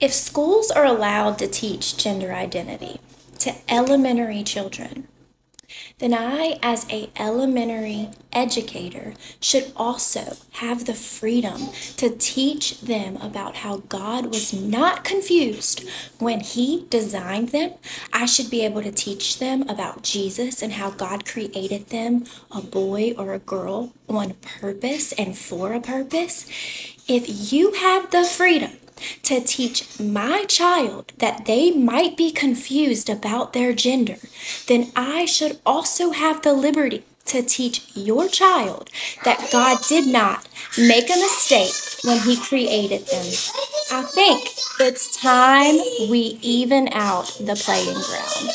If schools are allowed to teach gender identity to elementary children, then I, as a elementary educator, should also have the freedom to teach them about how God was not confused when He designed them. I should be able to teach them about Jesus and how God created them, a boy or a girl, on purpose and for a purpose. If you have the freedom to teach my child that they might be confused about their gender, then I should also have the liberty to teach your child that God did not make a mistake when He created them. I think it's time we even out the playing ground.